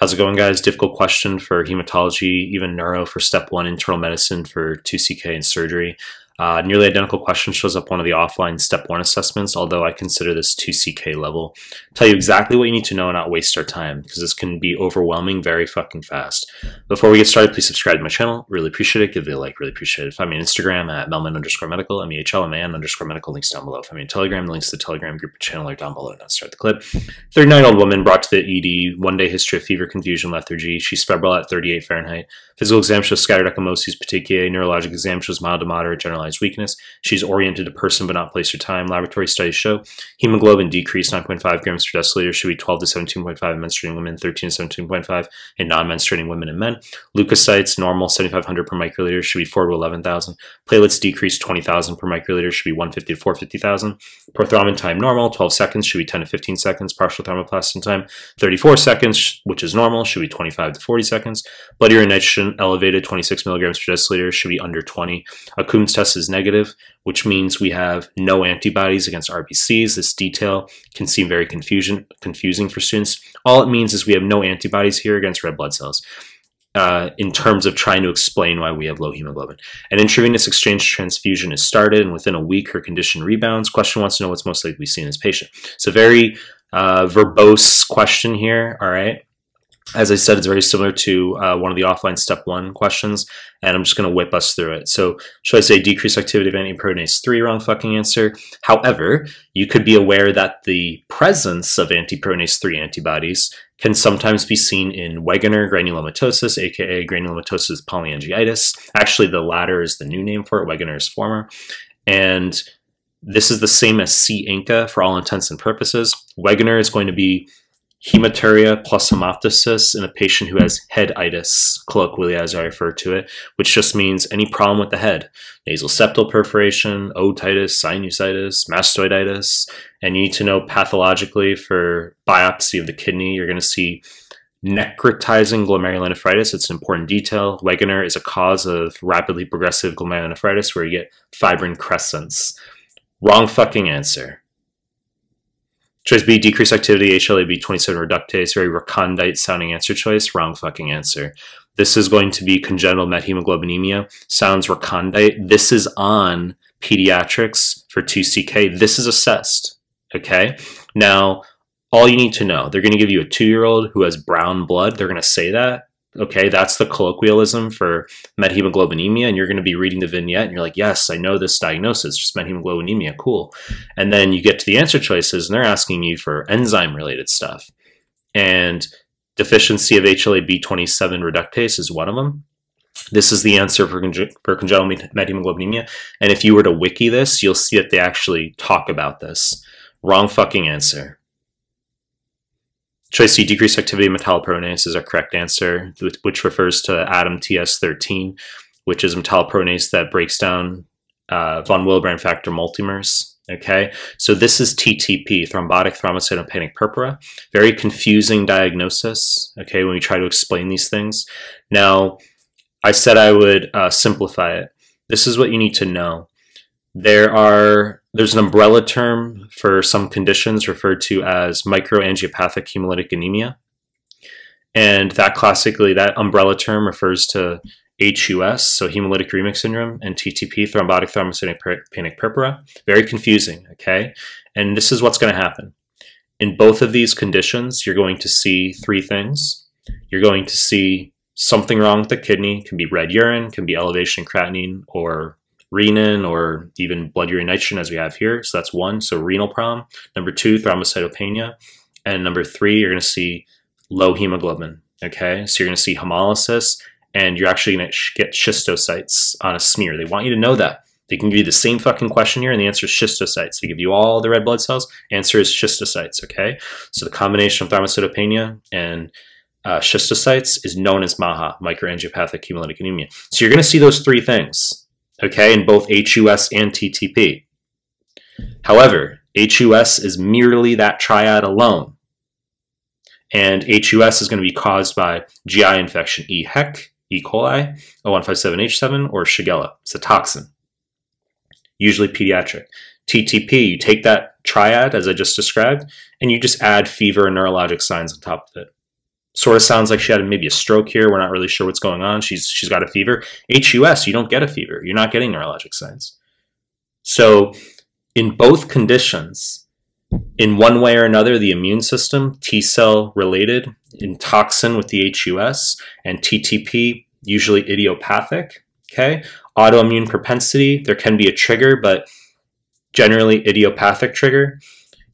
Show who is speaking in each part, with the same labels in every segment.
Speaker 1: How's it going, guys? Difficult question for hematology, even neuro for step one, internal medicine for 2CK and surgery. Uh, nearly identical question shows up one of the offline step one assessments, although I consider this 2CK level. Tell you exactly what you need to know and not waste our time, because this can be overwhelming very fucking fast. Before we get started, please subscribe to my channel. Really appreciate it. Give it a like. Really appreciate it. Find me on Instagram at mehlman underscore medical, M-E-H-L-M-A-N underscore medical. Links down below. Find me on Telegram. The links to the Telegram group and channel are down below. Now start the clip. 39-year-old woman brought to the ED. One-day history of fever, confusion, lethargy. She's febrile at 38 Fahrenheit. Physical exam shows scattered ecchymosis, petechiae. Neurologic exam shows mild to moderate generalized weakness. She's oriented to person but not place or time. Laboratory studies show hemoglobin decreased 9.5 grams per deciliter should be 12 to 17.5 in menstruating women, 13 to 17.5 in non-menstruating women and men. Leukocytes normal 7,500 per microliter should be 4 to 11,000. Platelets decreased 20,000 per microliter should be 150 to 450,000. Prothrombin time normal 12 seconds should be 10 to 15 seconds. Partial thromboplastin time 34 seconds, which is normal, should be 25 to 40 seconds. Blood urea nitrogen elevated 26 milligrams per deciliter should be under 20. A Coombs test is negative, which means we have no antibodies against RBCs. This detail can seem very confusion, confusing for students. All it means is we have no antibodies here against red blood cells. Uh, in terms of trying to explain why we have low hemoglobin. An intravenous exchange transfusion is started, and within a week, her condition rebounds. Question wants to know what's most likely seen in this patient. So, very uh, verbose question here. All right as I said, it's very similar to uh, one of the offline step one questions, and I'm just going to whip us through it. So, should I say decreased activity of antiproteinase 3? Wrong fucking answer. However, you could be aware that the presence of antiproteinase 3 antibodies can sometimes be seen in Wegener granulomatosis, aka granulomatosis polyangiitis. Actually, the latter is the new name for it, Wegener is former. And this is the same as C-ANCA for all intents and purposes. Wegener is going to be hematuria plus hemoptysis in a patient who has headitis, colloquially as I refer to it, which just means any problem with the head. Nasal septal perforation, otitis, sinusitis, mastoiditis, and you need to know pathologically for biopsy of the kidney, you're going to see necrotizing glomerulonephritis. It's an important detail. Wegener is a cause of rapidly progressive glomerulonephritis where you get fibrin crescents. Wrong fucking answer. Choice B, decreased activity, HLA-B27 reductase, very recondite sounding answer choice, wrong fucking answer. This is going to be congenital methemoglobinemia, sounds recondite. This is on pediatrics for 2CK. This is assessed, okay? Now, all you need to know, they're going to give you a two-year-old who has brown blood. They're going to say that. Okay, that's the colloquialism for methemoglobinemia, and you're going to be reading the vignette, and you're like, "Yes, I know this diagnosis, just methemoglobinemia, cool." And then you get to the answer choices, and they're asking you for enzyme-related stuff, and deficiency of HLA-B27 reductase is one of them. This is the answer for, conge for congenital methemoglobinemia, and if you were to wiki this, you'll see that they actually talk about this. Wrong fucking answer. Choice C, decreased activity of metalloproteinase is our correct answer, which refers to ADAM TS13, which is metalloproteinase that breaks down uh, von Willebrand factor multimers. Okay, so this is TTP, thrombotic thrombocytopenic purpura. Very confusing diagnosis. Okay, when we try to explain these things. Now, I said I would uh, simplify it. This is what you need to know. There are there's an umbrella term for some conditions referred to as microangiopathic hemolytic anemia. And that classically, that umbrella term refers to HUS, so hemolytic uremic syndrome, and TTP, thrombotic thrombocytopenic purpura. Very confusing, okay? And this is what's going to happen. In both of these conditions, you're going to see three things. You're going to see something wrong with the kidney, it can be red urine, can be elevation in creatinine, or renin or even blood urea nitrogen as we have here. So that's one. So renal problem. Number two, thrombocytopenia. And number three, you're going to see low hemoglobin. Okay. So you're going to see hemolysis and you're actually going to get schistocytes on a smear. They want you to know that. They can give you the same fucking question here, and the answer is schistocytes. They give you all the red blood cells. Answer is schistocytes. Okay, so the combination of thrombocytopenia and uh, schistocytes is known as MAHA, microangiopathic hemolytic anemia. So you're going to see those three things okay, in both HUS and TTP. However, HUS is merely that triad alone. And HUS is going to be caused by GI infection, E. hec, E. coli, O157H7, or Shigella. It's a toxin, usually pediatric. TTP, you take that triad, as I just described, and you just add fever and neurologic signs on top of it. Sort of sounds like she had maybe a stroke here. We're not really sure what's going on. She's she's got a fever. HUS, you don't get a fever. You're not getting neurologic signs. So in both conditions, in one way or another, the immune system, T cell related, in toxin with the HUS, and TTP, usually idiopathic. Okay, autoimmune propensity, there can be a trigger, but generally idiopathic trigger.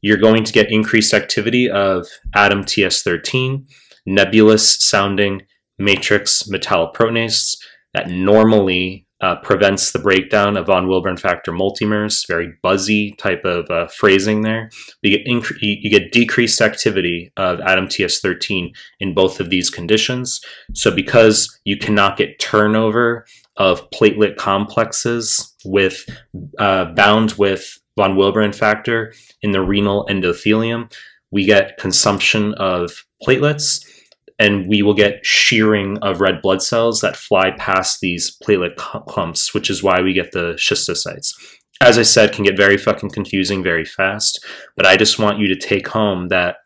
Speaker 1: You're going to get increased activity of ADAM TS13, nebulous sounding matrix metalloproteinase that normally uh, prevents the breakdown of von Willebrand factor multimers, very buzzy type of uh, phrasing there. You get, you get decreased activity of ADAM TS13 in both of these conditions. So because you cannot get turnover of platelet complexes with uh, bound with von Willebrand factor in the renal endothelium, we get consumption of platelets and we will get shearing of red blood cells that fly past these platelet clumps, which is why we get the schistocytes. As I said, can get very fucking confusing very fast, but I just want you to take home that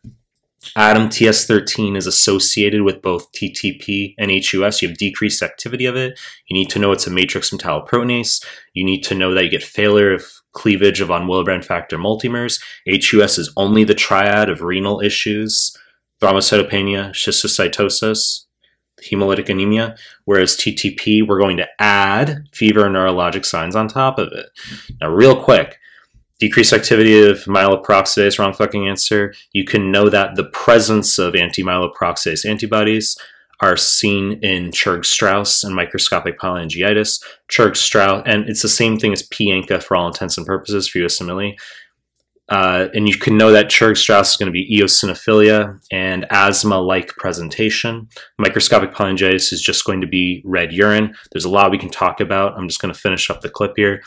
Speaker 1: ADAM TS13 is associated with both TTP and HUS. You have decreased activity of it. You need to know it's a matrix metalloproteinase. You need to know that you get failure of cleavage of von Willebrand factor multimers. HUS is only the triad of renal issues thrombocytopenia, schistocytosis, hemolytic anemia, whereas TTP, we're going to add fever and neurologic signs on top of it. Now, real quick, decreased activity of myeloperoxidase, wrong fucking answer. You can know that the presence of anti-myeloperoxidase antibodies are seen in Churg-Strauss and microscopic polyangiitis. Churg-Strauss, and it's the same thing as P-ANCA for all intents and purposes for USMLE. Uh, and you can know that Churg-Strauss is going to be eosinophilia and asthma-like presentation. Microscopic polyangiitis is just going to be red urine. There's a lot we can talk about. I'm just going to finish up the clip here.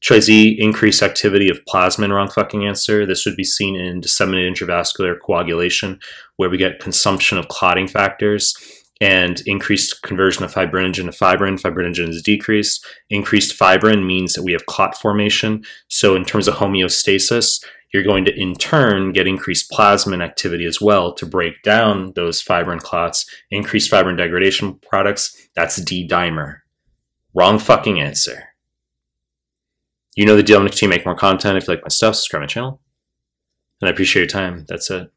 Speaker 1: Choice E, increased activity of plasmin, wrong fucking answer. This would be seen in disseminated intravascular coagulation, where we get consumption of clotting factors and increased conversion of fibrinogen to fibrin. Fibrinogen is decreased. Increased fibrin means that we have clot formation. So in terms of homeostasis, you're going to in turn get increased plasmin activity as well to break down those fibrin clots, increased fibrin degradation products. That's D-dimer. Wrong fucking answer. You know the deal. I'm going to make more content. If you like my stuff, subscribe my channel. And I appreciate your time. That's it.